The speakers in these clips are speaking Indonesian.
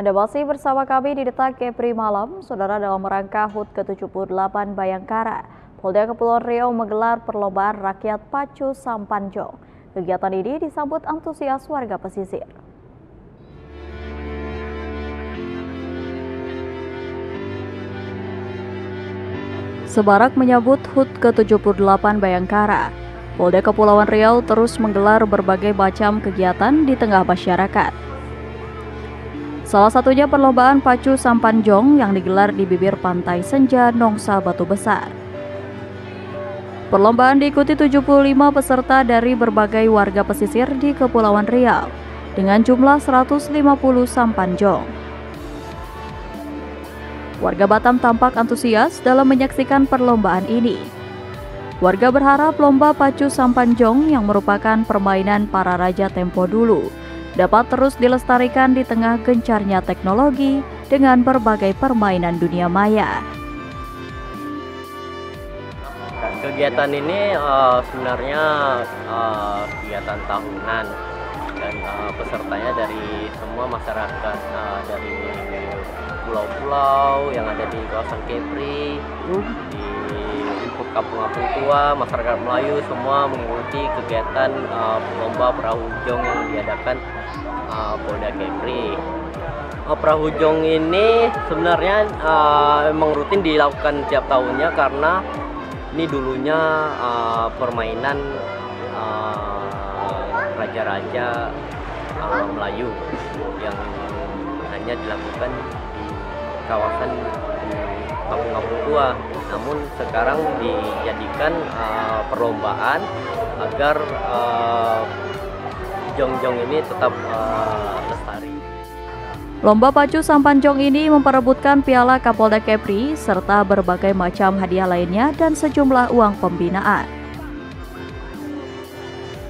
Anda masih bersama kami di Detak Kepri Malam, Saudara dalam rangka HUT ke-78 Bayangkara. Polda Kepulauan Riau menggelar perlombaan rakyat Pacu Sampanjong. Kegiatan ini disambut antusias warga pesisir. Sebarak menyambut HUT ke-78 Bayangkara, Polda Kepulauan Riau terus menggelar berbagai macam kegiatan di tengah masyarakat. Salah satunya perlombaan pacu sampanjong yang digelar di bibir pantai Senja, Nongsa, Batu Besar. Perlombaan diikuti 75 peserta dari berbagai warga pesisir di Kepulauan Riau dengan jumlah 150 sampanjong. Warga Batam tampak antusias dalam menyaksikan perlombaan ini. Warga berharap lomba pacu sampanjong yang merupakan permainan para raja tempo dulu dapat terus dilestarikan di tengah gencarnya teknologi dengan berbagai permainan dunia maya. Kegiatan ini uh, sebenarnya uh, kegiatan tahunan dan uh, pesertanya dari semua masyarakat uh, dari pulau-pulau yang ada di kawasan Kepri di kampung-kampung tua masyarakat Melayu semua mengikuti kegiatan uh, lomba perahu jong yang diadakan uh, Polda Kepri. Uh, perahu jong ini sebenarnya uh, emang rutin dilakukan tiap tahunnya karena ini dulunya uh, permainan raja-raja uh, uh, Melayu yang hanya dilakukan kawasan kampung-kampung tua. Namun sekarang dijadikan uh, perlombaan agar uh, jong-jong ini tetap uh, lestari. Lomba pacu sampanjong ini memperebutkan piala Kapolda Kepri serta berbagai macam hadiah lainnya dan sejumlah uang pembinaan.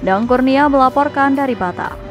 Dang Kurnia melaporkan dari Batam.